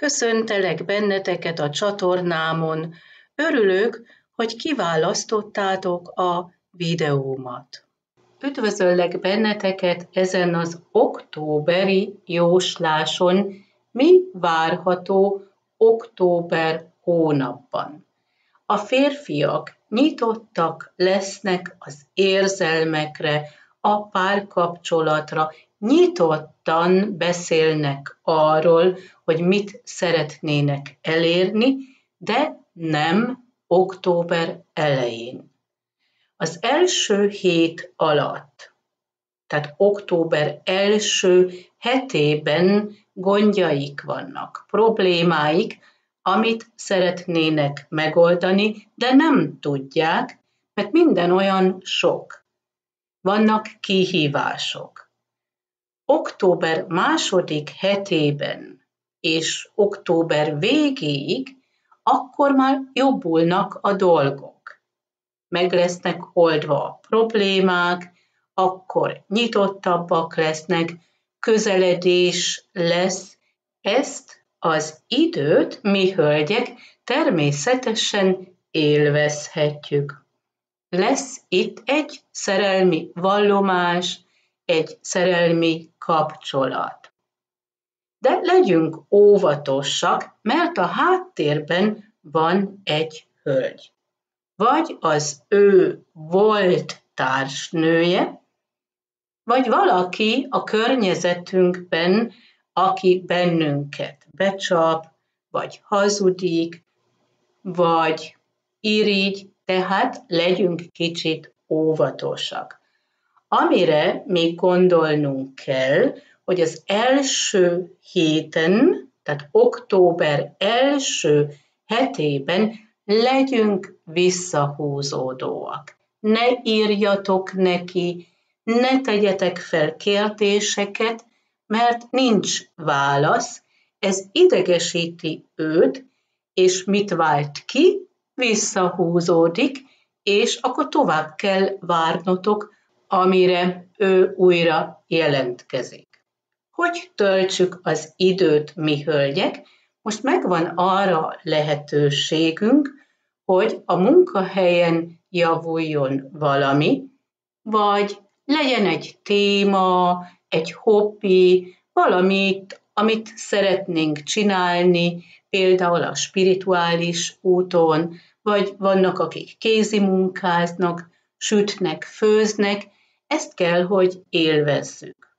Köszöntelek benneteket a csatornámon. Örülök, hogy kiválasztottátok a videómat. Üdvözöllek benneteket ezen az októberi jósláson, mi várható október hónapban. A férfiak nyitottak lesznek az érzelmekre, a párkapcsolatra, nyitottan beszélnek arról, hogy mit szeretnének elérni, de nem október elején. Az első hét alatt, tehát október első hetében gondjaik vannak, problémáik, amit szeretnének megoldani, de nem tudják, mert minden olyan sok. Vannak kihívások. Október második hetében és október végéig akkor már jobbulnak a dolgok. Meg lesznek oldva a problémák, akkor nyitottabbak lesznek, közeledés lesz. Ezt az időt mi hölgyek természetesen élvezhetjük. Lesz itt egy szerelmi vallomás, egy szerelmi kapcsolat. De legyünk óvatosak, mert a háttérben van egy hölgy. Vagy az ő volt társnője, vagy valaki a környezetünkben, aki bennünket becsap, vagy hazudik, vagy irigy, tehát legyünk kicsit óvatosak. Amire még gondolnunk kell, hogy az első héten, tehát október első hetében legyünk visszahúzódóak. Ne írjatok neki, ne tegyetek fel kérdéseket, mert nincs válasz, ez idegesíti őt, és mit vált ki? Visszahúzódik, és akkor tovább kell várnotok, amire ő újra jelentkezik. Hogy töltsük az időt mi hölgyek? Most megvan arra lehetőségünk, hogy a munkahelyen javuljon valami, vagy legyen egy téma, egy hobbi, valamit, amit szeretnénk csinálni, például a spirituális úton, vagy vannak, akik kézi munkáznak, sütnek, főznek, ezt kell, hogy élvezzük.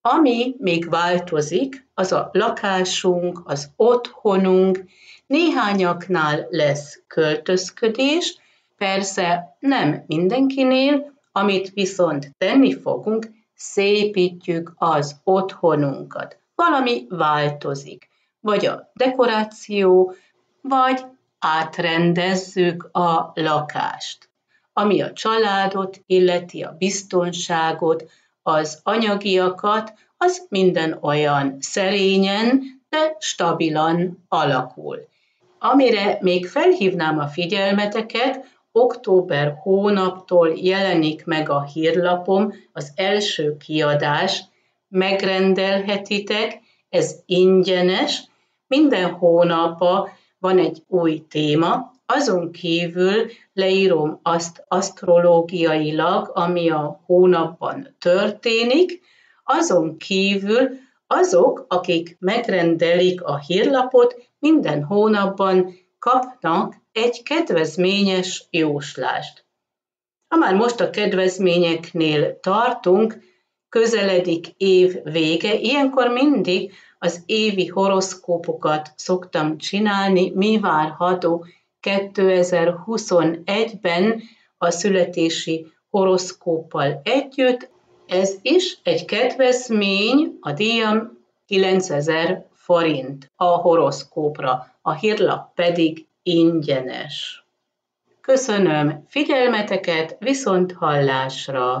Ami még változik, az a lakásunk, az otthonunk, néhányaknál lesz költözködés, persze nem mindenkinél, amit viszont tenni fogunk, szépítjük az otthonunkat. Valami változik, vagy a dekoráció, vagy átrendezzük a lakást. Ami a családot illeti, a biztonságot, az anyagiakat, az minden olyan szerényen, de stabilan alakul. Amire még felhívnám a figyelmeteket, október hónaptól jelenik meg a hírlapom, az első kiadás, megrendelhetitek, ez ingyenes, minden hónapban van egy új téma, azon kívül leírom azt asztrológiailag, ami a hónapban történik, azon kívül azok, akik megrendelik a hírlapot, minden hónapban kapnak egy kedvezményes jóslást. Ha már most a kedvezményeknél tartunk, közeledik év vége, ilyenkor mindig az évi horoszkópokat szoktam csinálni, mi várható 2021-ben a születési horoszkóppal együtt. Ez is egy kedvezmény, a díjam 9000 forint a horoszkópra, a hírlap pedig ingyenes. Köszönöm figyelmeteket, viszont hallásra!